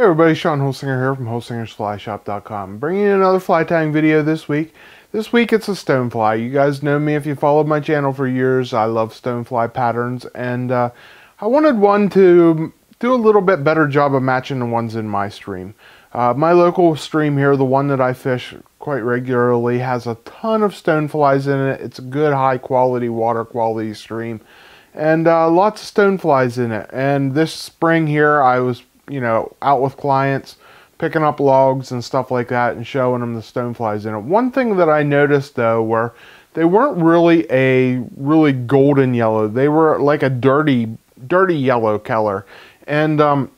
Hey everybody, Shawn Holsinger here from HolsingersFlyShop.com. Bringing you another fly tying video this week. This week it's a stonefly. You guys know me if you followed my channel for years. I love stonefly patterns and uh, I wanted one to do a little bit better job of matching the ones in my stream. Uh, my local stream here, the one that I fish quite regularly, has a ton of stoneflies in it. It's a good high quality water quality stream and uh, lots of stoneflies in it. And this spring here I was you know, out with clients, picking up logs and stuff like that and showing them the stoneflies in it. One thing that I noticed though were they weren't really a really golden yellow. They were like a dirty, dirty yellow color. And um,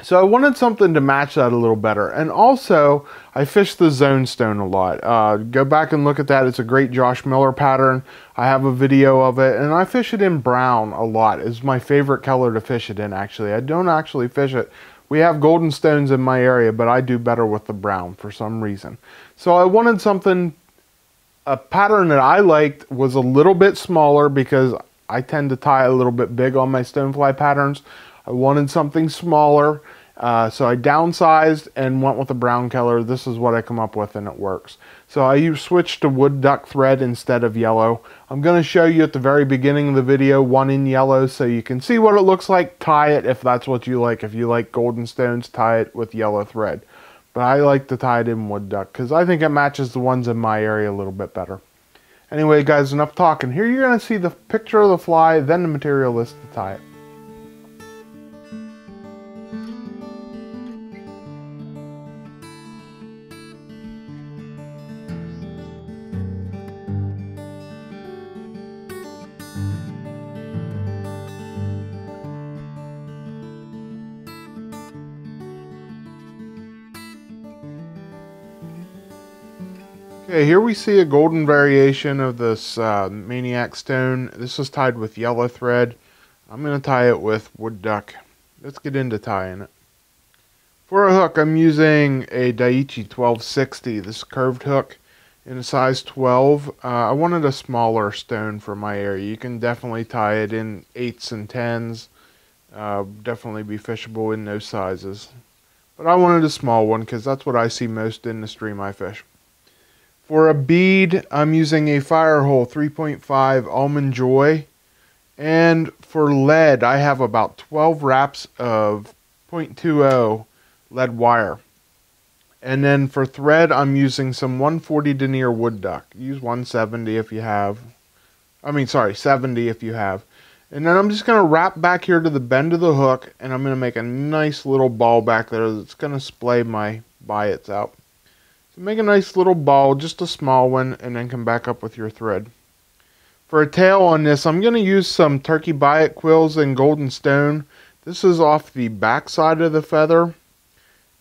so I wanted something to match that a little better. And also, I fish the zone stone a lot. Uh, go back and look at that. It's a great Josh Miller pattern. I have a video of it. And I fish it in brown a lot. It's my favorite color to fish it in, actually. I don't actually fish it. We have golden stones in my area, but I do better with the brown for some reason. So I wanted something, a pattern that I liked was a little bit smaller because I tend to tie a little bit big on my stonefly patterns. I wanted something smaller, uh, so I downsized and went with a brown color. This is what I come up with and it works. So I switched to wood duck thread instead of yellow. I'm going to show you at the very beginning of the video one in yellow so you can see what it looks like. Tie it if that's what you like. If you like golden stones, tie it with yellow thread. But I like to tie it in wood duck because I think it matches the ones in my area a little bit better. Anyway, guys, enough talking. Here you're going to see the picture of the fly, then the material list to tie it. Okay, here we see a golden variation of this uh, Maniac Stone. This is tied with yellow thread. I'm going to tie it with wood duck. Let's get into tying it. For a hook, I'm using a Daiichi 1260, this curved hook in a size 12. Uh, I wanted a smaller stone for my area. You can definitely tie it in 8s and 10s. Uh, definitely be fishable in those sizes. But I wanted a small one because that's what I see most in the stream I fish. For a bead, I'm using a Firehole 3.5 Almond Joy. And for lead, I have about 12 wraps of 0.20 lead wire. And then for thread, I'm using some 140 denier wood duck. Use 170 if you have. I mean, sorry, 70 if you have. And then I'm just going to wrap back here to the bend of the hook, and I'm going to make a nice little ball back there that's going to splay my biots out. Make a nice little ball, just a small one, and then come back up with your thread. For a tail on this, I'm going to use some turkey biot quills in golden stone. This is off the back side of the feather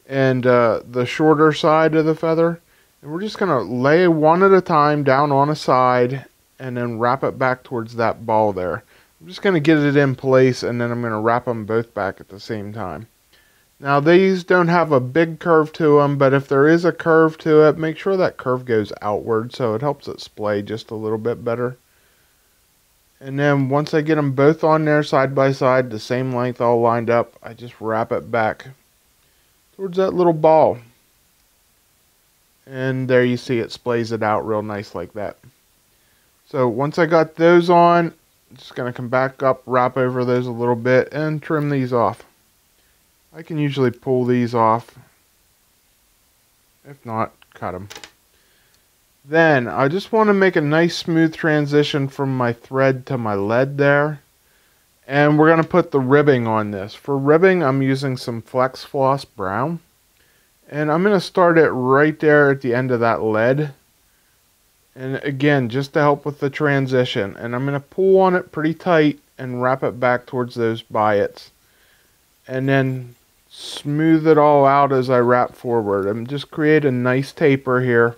and uh, the shorter side of the feather. And we're just going to lay one at a time down on a side and then wrap it back towards that ball there. I'm just going to get it in place and then I'm going to wrap them both back at the same time. Now these don't have a big curve to them, but if there is a curve to it, make sure that curve goes outward so it helps it splay just a little bit better. And then once I get them both on there side by side, the same length all lined up, I just wrap it back towards that little ball. And there you see it splays it out real nice like that. So once I got those on, I'm just going to come back up, wrap over those a little bit, and trim these off. I can usually pull these off. If not, cut them. Then, I just want to make a nice smooth transition from my thread to my lead there. And we're going to put the ribbing on this. For ribbing, I'm using some Flex Floss Brown. And I'm going to start it right there at the end of that lead. And again, just to help with the transition. And I'm going to pull on it pretty tight and wrap it back towards those biots. And then smooth it all out as I wrap forward and just create a nice taper here.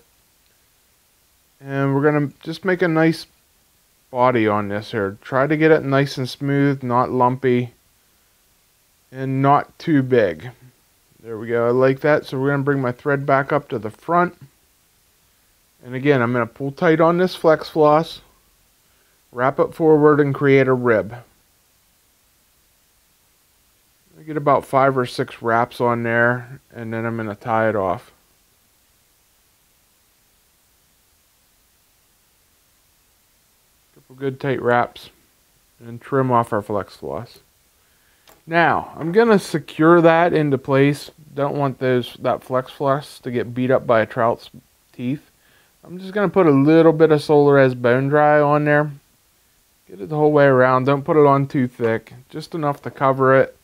And we're going to just make a nice body on this here. Try to get it nice and smooth, not lumpy, and not too big. There we go, I like that. So we're going to bring my thread back up to the front. And again, I'm going to pull tight on this flex floss, wrap it forward, and create a rib. I get about five or six wraps on there and then I'm going to tie it off. Couple good tight wraps and trim off our flex floss. Now, I'm going to secure that into place. Don't want those that flex floss to get beat up by a trout's teeth. I'm just going to put a little bit of Solarez bone dry on there. Get it the whole way around. Don't put it on too thick. Just enough to cover it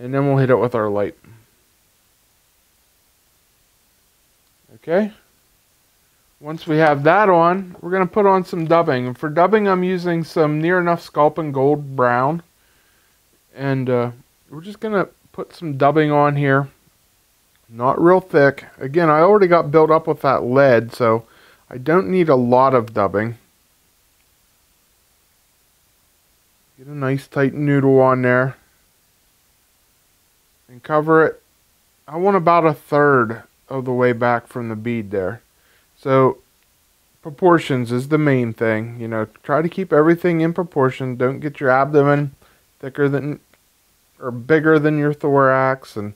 and then we'll hit it with our light. Okay. Once we have that on, we're going to put on some dubbing. For dubbing, I'm using some Near Enough Sculpin Gold Brown. And uh, we're just going to put some dubbing on here. Not real thick. Again, I already got built up with that lead, so I don't need a lot of dubbing. Get a nice tight noodle on there and cover it. I want about a third of the way back from the bead there. So proportions is the main thing. You know, try to keep everything in proportion. Don't get your abdomen thicker than or bigger than your thorax and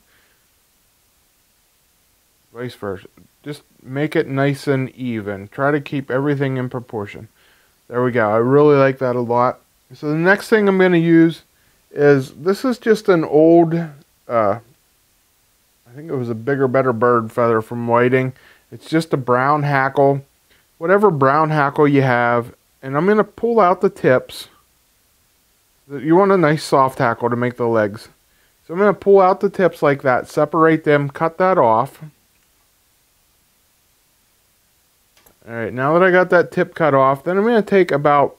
vice versa. Just make it nice and even. Try to keep everything in proportion. There we go. I really like that a lot. So the next thing I'm going to use is this is just an old uh, I think it was a bigger, better bird feather from Whiting. It's just a brown hackle, whatever brown hackle you have. And I'm going to pull out the tips. You want a nice soft hackle to make the legs. So I'm going to pull out the tips like that, separate them, cut that off. Alright, now that I got that tip cut off, then I'm going to take about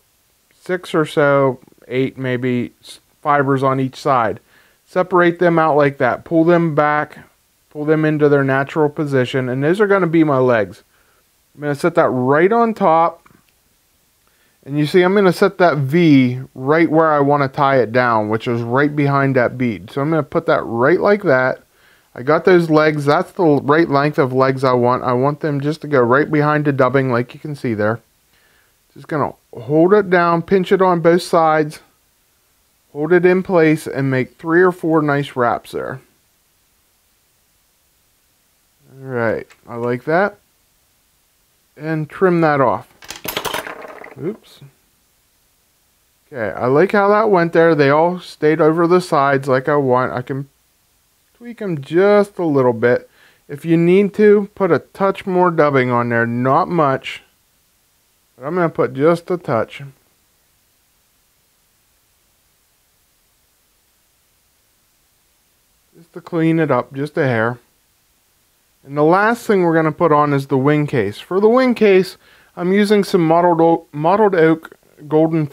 six or so, eight maybe, fibers on each side. Separate them out like that. Pull them back. Pull them into their natural position. And those are going to be my legs. I'm going to set that right on top. And you see, I'm going to set that V right where I want to tie it down, which is right behind that bead. So I'm going to put that right like that. I got those legs. That's the right length of legs I want. I want them just to go right behind the dubbing like you can see there. Just going to hold it down, pinch it on both sides. Hold it in place and make three or four nice wraps there. Alright, I like that. And trim that off. Oops. Okay, I like how that went there. They all stayed over the sides like I want. I can tweak them just a little bit. If you need to, put a touch more dubbing on there. Not much. But I'm going to put just a touch. To clean it up just a hair. And the last thing we're going to put on is the wing case. For the wing case, I'm using some mottled oak, mottled oak golden,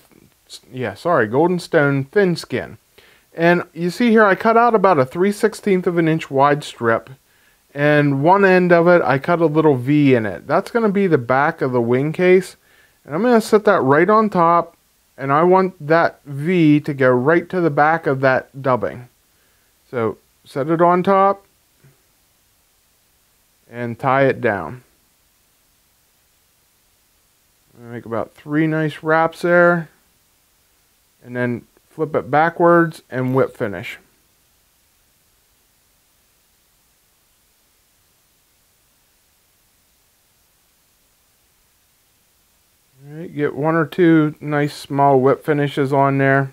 yeah, sorry, golden stone thin skin. And you see here, I cut out about a 3 16th of an inch wide strip. And one end of it, I cut a little V in it. That's going to be the back of the wing case. And I'm going to set that right on top. And I want that V to go right to the back of that dubbing. So set it on top and tie it down. Make about three nice wraps there and then flip it backwards and whip finish. Get one or two nice small whip finishes on there.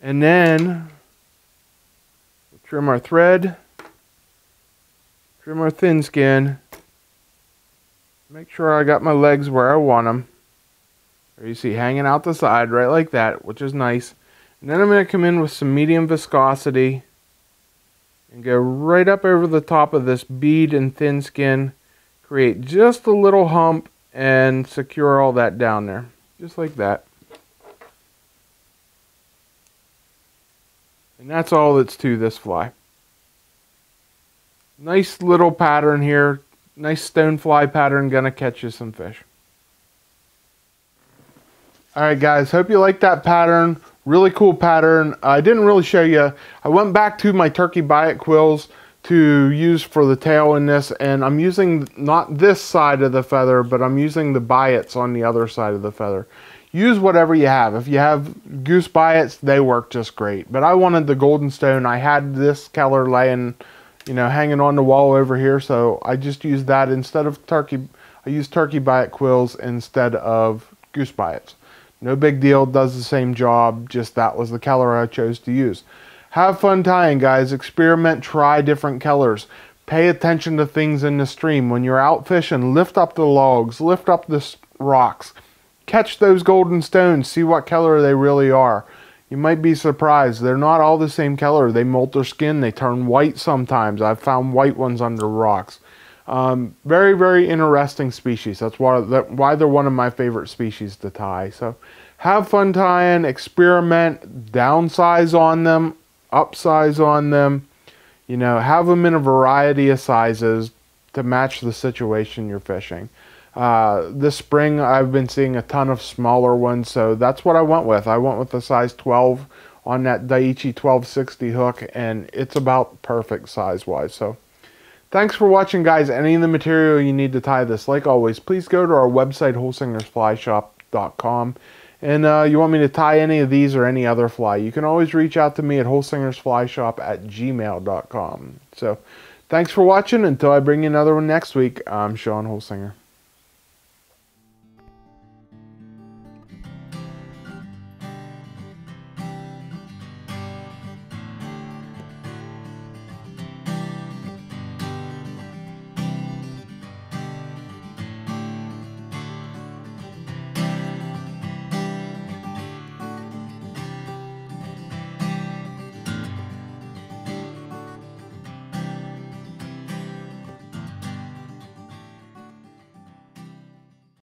And then trim our thread, trim our thin skin, make sure I got my legs where I want them. There you see hanging out the side right like that, which is nice. And then I'm going to come in with some medium viscosity and go right up over the top of this bead and thin skin, create just a little hump and secure all that down there, just like that. And that's all that's to this fly. Nice little pattern here. Nice stonefly pattern. Gonna catch you some fish. Alright guys, hope you like that pattern. Really cool pattern. I didn't really show you. I went back to my turkey biot quills to use for the tail in this and I'm using not this side of the feather but I'm using the biots on the other side of the feather. Use whatever you have. If you have goose biots, they work just great. But I wanted the golden stone. I had this color laying, you know, hanging on the wall over here, so I just used that instead of turkey. I used turkey biot quills instead of goose biots. No big deal, does the same job, just that was the color I chose to use. Have fun tying, guys. Experiment, try different colors. Pay attention to things in the stream. When you're out fishing, lift up the logs, lift up the rocks. Catch those golden stones, see what color they really are. You might be surprised. They're not all the same color. They molt their skin. They turn white sometimes. I've found white ones under rocks. Um, very, very interesting species. That's why, that, why they're one of my favorite species to tie. So have fun tying, experiment, downsize on them, upsize on them. You know, have them in a variety of sizes to match the situation you're fishing. Uh, this spring, I've been seeing a ton of smaller ones, so that's what I went with. I went with the size 12 on that Daiichi 1260 hook, and it's about perfect size-wise. So Thanks for watching, guys. Any of the material you need to tie this, like always, please go to our website, holsingersflyshop.com. And uh, you want me to tie any of these or any other fly, you can always reach out to me at holsingersflyshop at gmail.com. So thanks for watching. Until I bring you another one next week, I'm Shawn Holsinger.